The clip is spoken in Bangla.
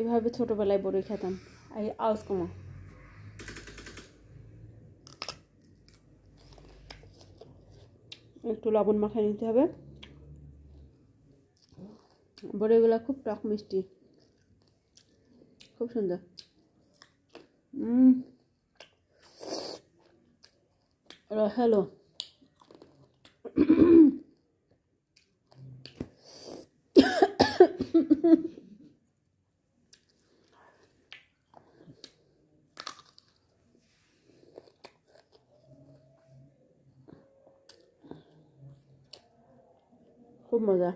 এভাবে ছোটোবেলায় বড়ই খেতাম। এই আওয়াজ কমা। একটু লবণ মাখায় নিতে হবে। বড়িগুলো খুব টক মিষ্টি। খুব সুন্দর। হ্যালো খুব মজা